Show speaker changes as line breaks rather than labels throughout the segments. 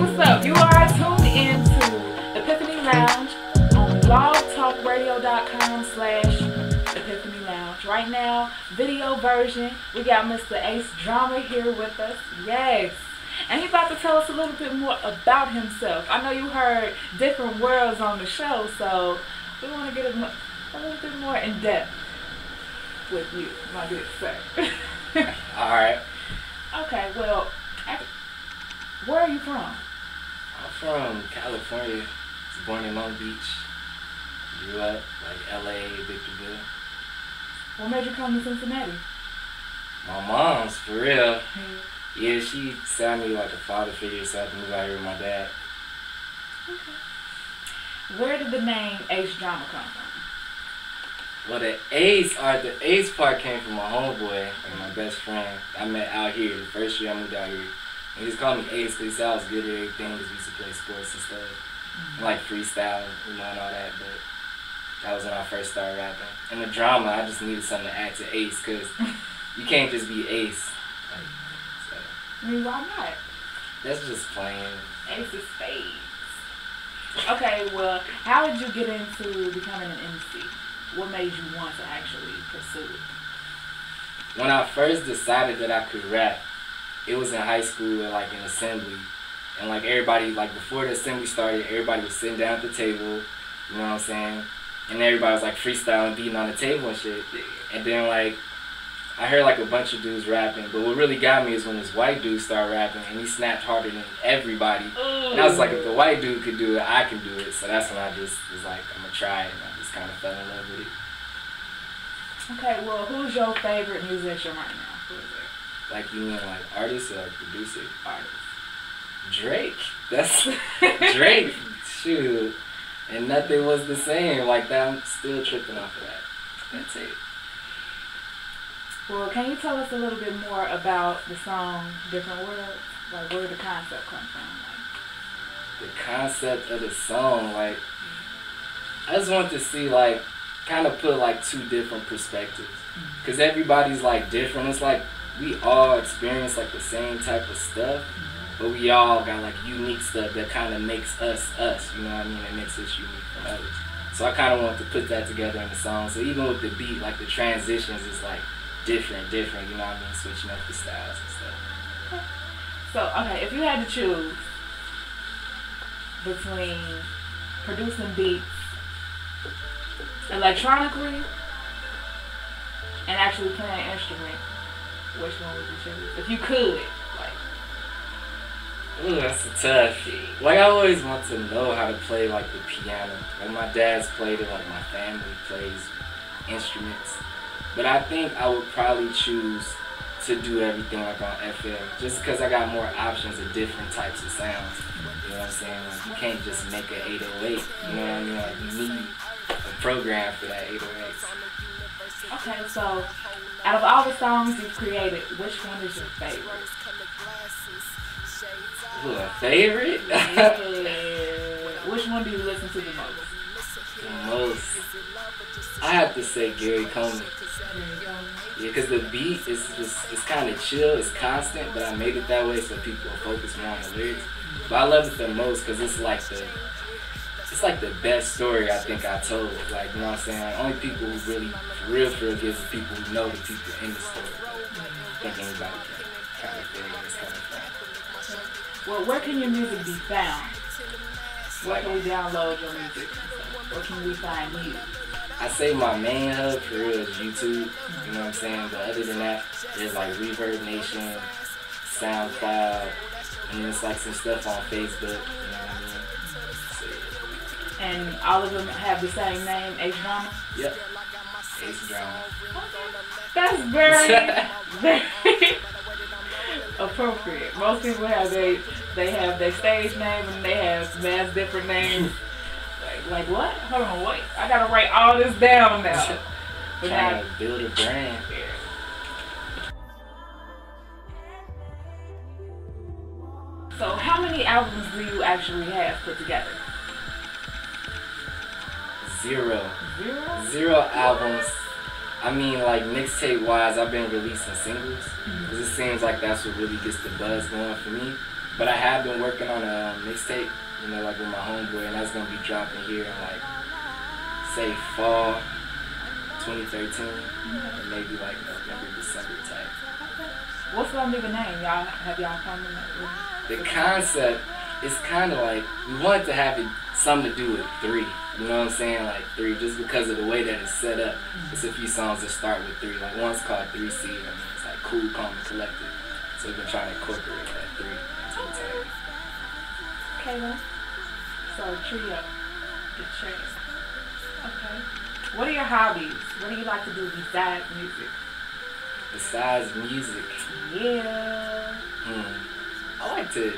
what's up? You are tuned into Epiphany Lounge on blogtalkradio.com slash Epiphany Lounge. Right now, video version, we got Mr. Ace Drama here with us. Yes. And he's about to tell us a little bit more about himself. I know you heard different worlds on the show, so we want to get a, a little bit more in depth with you, my good sir.
All right.
okay, well, where are you from?
I'm from California. Was born in Long Beach. Grew up like L.A., Victorville.
What made you come to Cincinnati?
My mom's for real. Mm-hmm. Yeah, she me like a father figure, so I had to move out here with my dad. Okay.
Where did the name Ace Drama come from?
Well, the Ace, or the Ace part came from my homeboy and my best friend. I met out here the first year I moved out here. And he just called me Ace because he said I was good at everything. Because we used to play sports and stuff, and, like freestyle, you know, and all that. But that was when I first started rapping. And the drama, I just needed something to add to Ace because you can't just be Ace. Like, so
I mean, why not?
that's just playing.
Ace of Spades. Okay, well, how did you get into becoming an MC? What made you want to actually pursue it?
when I first decided that I could rap, it was in high school and like in assembly. And like everybody, like before the assembly started, everybody was sitting down at the table, you know what I'm saying? And everybody was like freestyling, beating on the table and shit. And then like, I heard like a bunch of dudes rapping, but what really got me is when this white dude started rapping and he snapped harder than everybody. And I was like, if the white dude could do it, I can do it. So that's when I just was like, I'm gonna try it. And I just kind of fell in love with it.
Okay, well, who's your favorite musician right now? Who is it?
Like you mean like artists or producing
artists.
Drake. That's Drake. Shoot. And nothing was the same. Like that, I'm still tripping off of that. That's it.
Well, can you tell us a little bit more about the song Different Worlds? Like, where did the concept come from?
The concept of the song, like, I just want to see, like, kind of put, like, two different perspectives. Mm-hmm. Because everybody's, like, different. It's like we all experience, like, the same type of stuff. But we all got, like, unique stuff that kind of makes us us. You know what I mean? It makes us unique from others. So I kind of want to put that together in the song. So even with the beat, like, the transitions is, like, different, different. You know what I mean? Switching up the styles and stuff.
So, okay, if you had to choose between producing beats electronically and actually playing an instrument, which one would you choose? If you could, like,
Ooh, that's a tough. Like I always want to know how to play like the piano. Like my dad's played it. Like my family plays instruments. But I think I would probably choose to do everything like on FM, just because I got more options of different types of sounds. You know what I'm saying? Like you can't just make an 808. You know what I mean? Like you need a program for that 808.
okay, so out of all the songs you've created, which one is your favorite?
Ooh, favorite?
Yeah. Which one do you listen to the most?
the most. I have to say Gary Coleman. Yeah, because the beat is just, it's kind of chill, it's constant, but I made it that way so people will focus more on the lyrics. But I love it the most because it's like the, it's like the best story I think I told. Like, you know what I'm saying? Like, only people who really, real, for real, gives the people who know the people in the story. I think anybody can kind of feel where it's coming from.
Well, where can your music be found? Where can we download your music? Where can we find you?
I say my main hub for real is YouTube. You know what I'm saying? But other than that, there's like Reverb Nation, SoundCloud, and there's like some stuff on Facebook.
And all of them have the same name, Ace Drama?
Yep. Ace Drama.
That's very, very appropriate. Most people have they they have their stage name and they have mass different names. like, like what? Hold on, wait. I gotta write all this down now. But now,
Trying to build a brand.
so how many albums do you actually have put together?
Zero.
Zero.
Zero albums. I mean, like mixtape wise, I've been releasing singles
Mm-hmm.
because it seems like that's what really gets the buzz going for me. But I have been working on a mixtape, you know, like with my homeboy, and that's gonna be dropping here in like, say fall 2013, and maybe like November, December type.
What's gonna be the name? Y'all have y'all come in with?
The concept is kind of like we wanted to have it something to do with three. You know what I'm saying? Like three, just because of the way that it's set up. It's a few songs that start with three. Like one's called Three C. I mean, it's like cool, calm, and collected. So we've been trying to incorporate that three.
Okay then. So trio, the chair. Okay. What are your hobbies? What do you like to do besides music?
Besides music,
Yeah.
hmm, I like to,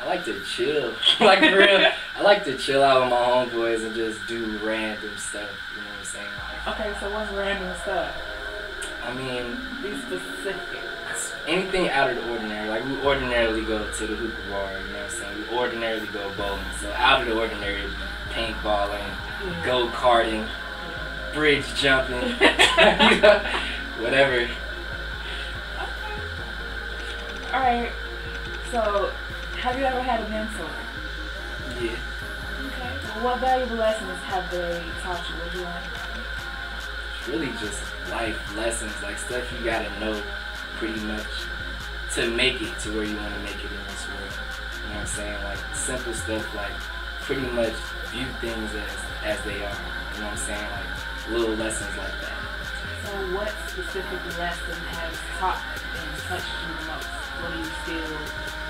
I like to chill. like for real, I like to chill out with my homeboys and just do random stuff. You know what I'm saying? Like,
Okay, so what's random stuff?
I mean,
Be specific.
anything out of the ordinary. Like we ordinarily go to the hookah bar, you know what I'm saying? We ordinarily go bowling. So out of the ordinary, paintballing,
Yeah.
go karting, bridge jumping, you know, whatever.
Alright. So, have you ever had a mentor?
Yeah.
Okay. What valuable lessons have they taught you? What you?
It's really just life lessons, like stuff you gotta know pretty much to make it to where you wanna make it in this world. You know what I'm saying? Like simple stuff like pretty much view things as as they are. You know what I'm saying? Like little lessons like that.
So, what specific lesson has taught and touched you the most? What do you in?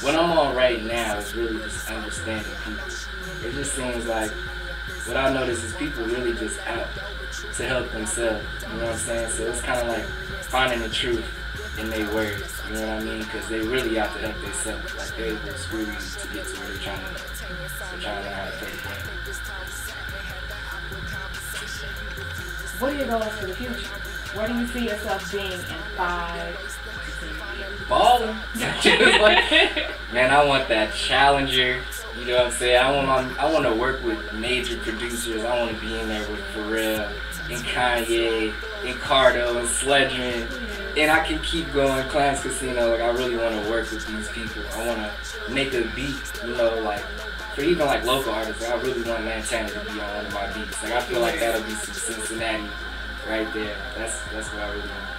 What I'm on right now is really just understanding people. It just seems like what I notice is people really just out to help themselves. You know what I'm saying? So it's kind of like finding the truth in their words. You know what I mean? Because they really out to help themselves. Like they screw you to get to where they're trying to. They're trying to learn how to play the.
What are your goals for the future? Where do you see yourself being in five?
Balling. Like, man, I want that challenger. You know what I'm saying? I want I want to work with major producers. I want to be in there with Pharrell and Kanye and Cardo and Sledgren. And I can keep going, Clams Casino. Like I really want to work with these people. I want to make a beat. You know, like for even like local artists. Like, I really want Lantana to be on one of my beats. Like I feel like that'll be some Cincinnati right there. That's that's what I really want.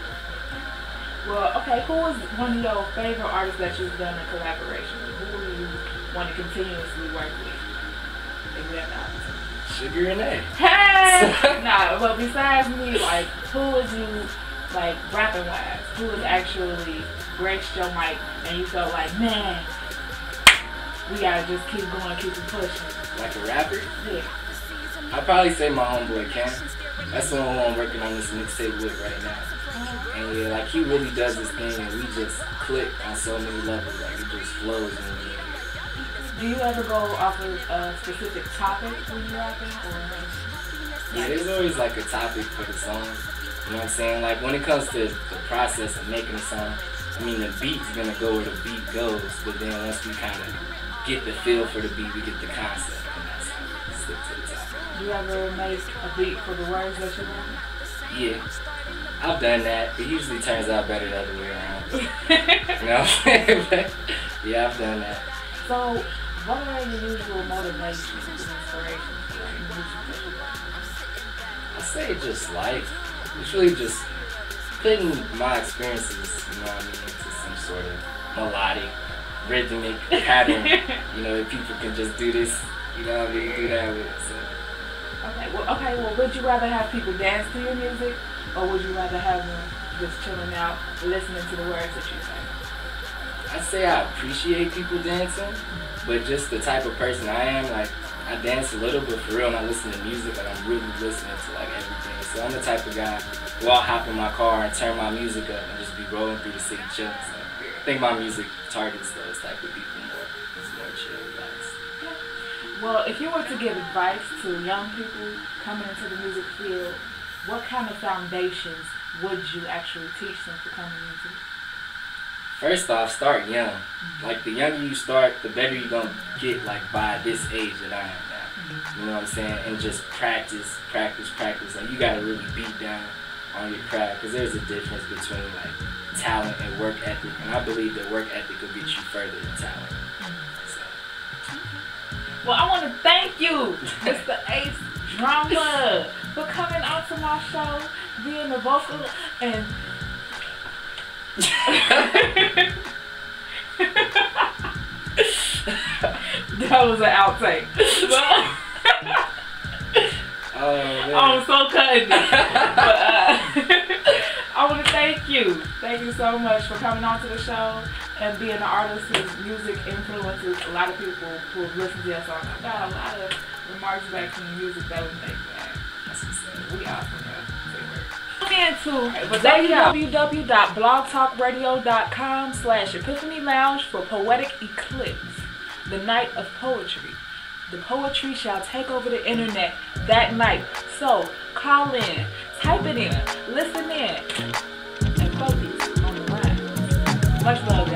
Well, okay, who is one of your favorite artists that you've done a collaboration with? Who do you want to continuously work with? If you have the opportunity.
Sugar Renee.
Hey! nah, but besides me, like, who would you, like, rapping wise, who was actually graced your mic and you felt like, man, we gotta just keep going, keep pushing?
Like a rapper.
Yeah.
I'd probably say my homeboy Cam. That's the one who I'm working on this mixtape with right now. And yeah, like he really does his thing and we just click on so many levels. Like it just flows when we in here.
Do you ever go off of a specific topic when you're rapping, or?
Yeah, there's always like a topic for the song. You know what I'm saying? Like when it comes to the process of making a song, I mean the beat's gonna go where the beat goes, but then once we kinda get the feel for the beat, we get the concept and that's how we stick to the
you ever make a beat for the words that you're writing?
Yeah. I've done that. It usually turns out better the other way around. You know saying? But, yeah, I've done that.
So, what are your usual motivations and inspirations for writing music that you write?
I say just life. It's really just putting my experiences, you know what I mean, into some sort of melodic, rhythmic pattern. you know, if people can just do this, you know what I mean, do that with it. So.
Okay, well, okay, well, would you rather have people dance to your music, or would you rather have them just chilling out, listening to the words that you say?
I say I appreciate people dancing, but just the type of person I am, like I dance a little, but for real, when I listen to music, like I'm really listening to like everything. So I'm the type of guy who I'll hop in my car and turn my music up and just be rolling through the city chilling. So I think my music targets those type of people
Well, if you were to give advice to young people coming into the music field, what kind of foundations would you actually teach them for coming into?
First off, start young. Mm-hmm. Like the younger you start, the better you're gonna get. Like by this age that I am now. Mm-hmm. You know what I'm saying? And just practice, practice, practice. Like you gotta really beat down on your craft because there's a difference between like talent and work ethic, and I believe that work ethic will get you further than talent.
Well, I want to thank you, Mr. Ace Drama, for coming on to my show, being the vocal and. that was an outtake.
oh, man.
I'm so cutting it. But, uh, I want to thank you. Thank you so much for coming on to the show and being an artist whose music influences a lot of people who have listened to your song. I got a lot of remarks back from the music that was made, man.
That's what's.
We awesome, man. Into www.blogtalkradio.com slash epiphany lounge for poetic eclipse, the night of poetry. The poetry shall take over the internet that night. So call in, type it in, listen in, faz nada.